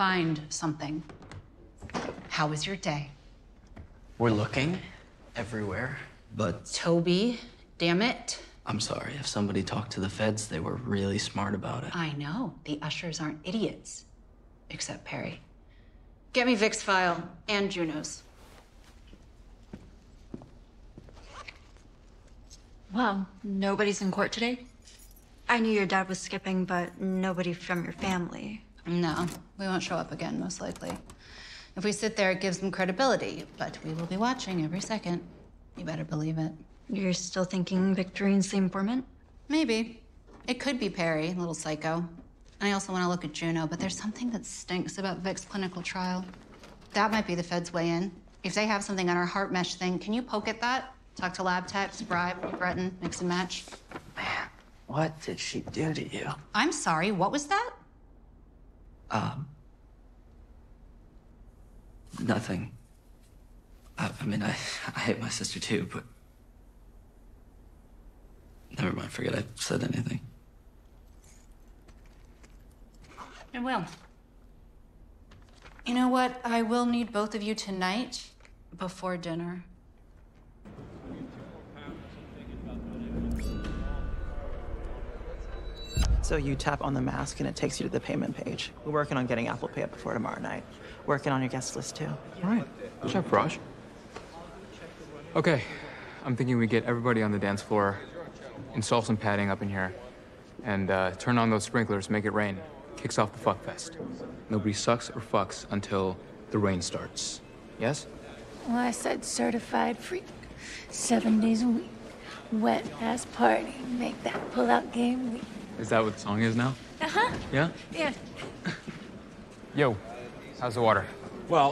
find something. How was your day? We're looking everywhere, but Toby, damn it. I'm sorry. If somebody talked to the feds, they were really smart about it. I know. The ushers aren't idiots. Except Perry. Get me Vic's file and Juno's. Wow, nobody's in court today? I knew your dad was skipping, but nobody from your family. No, we won't show up again, most likely. If we sit there, it gives them credibility, but we will be watching every second. You better believe it. You're still thinking Victorine's the informant? Maybe. It could be Perry, little psycho. And I also want to look at Juno, but there's something that stinks about Vic's clinical trial. That might be the feds' way in. If they have something on our heart mesh thing, can you poke at that? Talk to lab techs, bribe, threaten, mix and match? Man, What did she do to you? I'm sorry, what was that? Um, nothing. I, I mean, I, I hate my sister too, but. Never mind, forget I said anything. I will. You know what? I will need both of you tonight before dinner. So you tap on the mask and it takes you to the payment page. We're working on getting Apple Pay up before tomorrow night. Working on your guest list too. All right. Good job, Raj. Okay. I'm thinking we get everybody on the dance floor, install some padding up in here, and uh, turn on those sprinklers, make it rain. Kicks off the fuck fest. Nobody sucks or fucks until the rain starts. Yes? Well, I said certified freak. Seven days a week. Wet ass party. Make that pull out game week. Is that what the song is now? Uh huh. Yeah? Yeah. Yo, how's the water? Well,